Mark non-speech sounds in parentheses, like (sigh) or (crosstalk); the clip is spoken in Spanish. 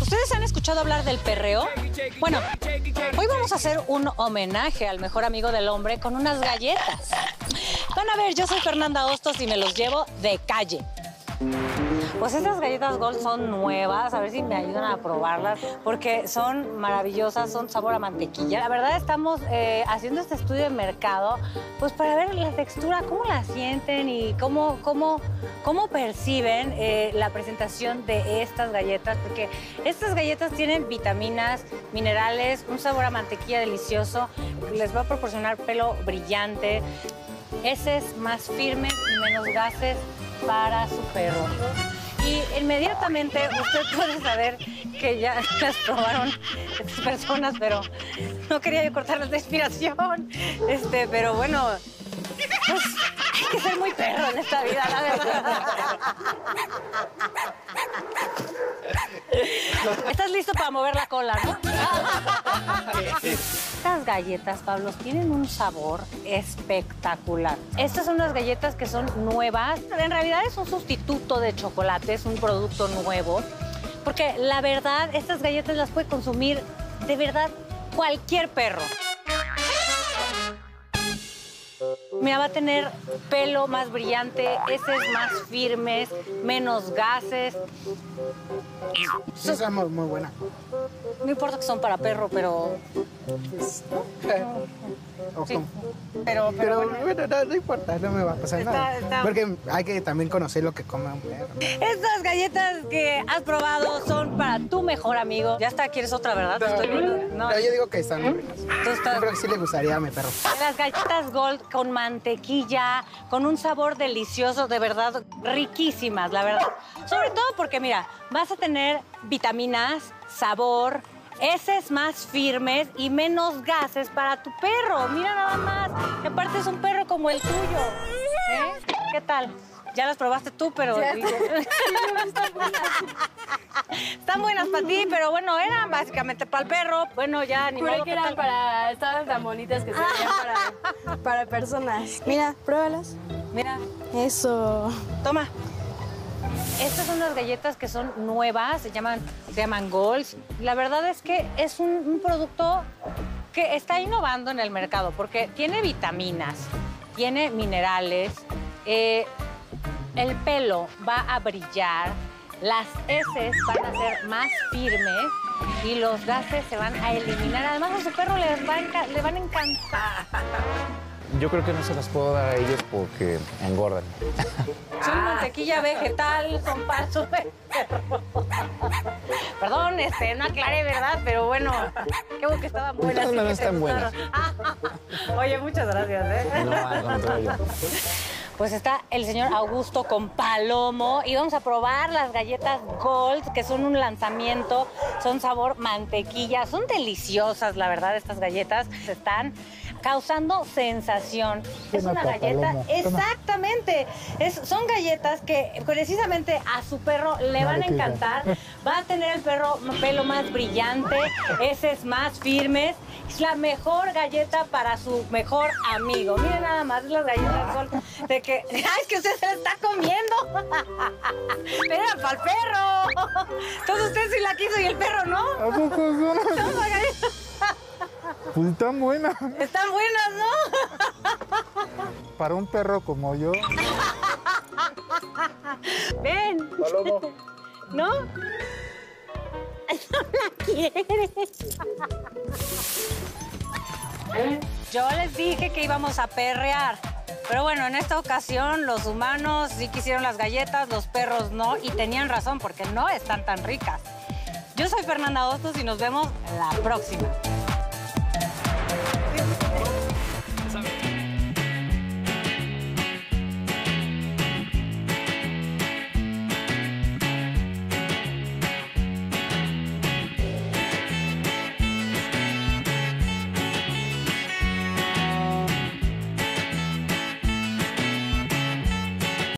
¿Ustedes han escuchado hablar del perreo? Bueno, hoy vamos a hacer un homenaje al mejor amigo del hombre con unas galletas. Van a ver, yo soy Fernanda Hostos y me los llevo de calle. Pues estas galletas Gold son nuevas, a ver si me ayudan a probarlas, porque son maravillosas, son sabor a mantequilla. La verdad estamos eh, haciendo este estudio de mercado, pues para ver la textura, cómo la sienten y cómo, cómo, cómo perciben eh, la presentación de estas galletas, porque estas galletas tienen vitaminas, minerales, un sabor a mantequilla delicioso, les va a proporcionar pelo brillante, heces más firmes y menos gases para su perro. Y inmediatamente usted puede saber que ya (laughs) las probaron estas personas, pero no quería yo cortarles de inspiración. Este, pero bueno, pues hay que ser muy perro en esta vida, la verdad. ¿Estás listo para mover la cola, no? Estas galletas, Pablo, tienen un sabor espectacular. Estas son unas galletas que son nuevas. En realidad es un sustituto de chocolate, es un producto nuevo. Porque la verdad, estas galletas las puede consumir de verdad cualquier perro. Mira, va a tener pelo más brillante, heces más firmes, menos gases. Sí, está muy, muy buena. No importa que son para perro, pero... Sí. como- Pero, Pero bueno, no, no importa, no me va a pasar Está- nada. está- Porque hay que también conocer lo que come un perro. Estas galletas que has probado son para tu mejor amigo. Ya está, ¿quieres otra, verdad? Estoy. No, No, yo digo que están ricas. tú estás- Yo creo que sí le gustaría a mi perro. Las galletas Gold con mantequilla, con un sabor delicioso, de verdad riquísimas, la verdad. Sobre todo porque, mira, vas a tener vitaminas, sabor, heces más firmes y menos gases para tu perro. Mira nada más. Y aparte es un perro como el tuyo. ¿Eh? ¿Qué tal? Ya las probaste tú, pero... (laughs) Están buenas para ti, pero bueno, eran básicamente para el perro. Bueno, ya ni Juré modo, que ¿qué eran para. Estaban tan bonitas que (laughs) para, para personas. Mira, pruébalas. Mira, Eso. Toma. Estas son unas galletas que son nuevas, se llaman, se llaman Golds. La verdad es que es un, un producto que está innovando en el mercado porque tiene vitaminas, tiene minerales, eh, el pelo va a brillar, las heces van a ser más firmes y los gases se van a eliminar. Además a su perro les va a le van a encantar. Yo creo que no se las puedo dar a ellos porque engordan. Son mantequilla vegetal con paso de perro. Perdón, este, no aclaré, ¿verdad? Pero bueno, qué bueno que estaban buenas. No, no, no te están buenas. (laughs) Oye, muchas gracias, ¿eh? No, al contrario. Pues está el señor Augusto con Palomo y vamos a probar las galletas Gold, que son un lanzamiento, son sabor mantequilla, son deliciosas, la verdad, estas galletas. Están causando sensación. Es una galleta, exactamente, es, son galletas que precisamente a su perro le van a encantar, (laughs) va a tener el perro pelo más brillante, heces más firmes, es la mejor galleta para su mejor amigo. Miren nada más las galletas Gold de que, (laughs) ¡ay, es que usted se la está comiendo! (laughs) Pero era para el perro. Entonces usted sí la quiso y el perro no. Pues están buenas. Están buenas, ¿no? (laughs) Para un perro como yo. Ven. ¿No? No la quieres. Yo les dije que íbamos a perrear. Pero bueno, en esta ocasión los humanos sí quisieron las galletas, los perros no, y tenían razón porque no están tan ricas. Yo soy Fernanda Hostos y nos vemos la próxima.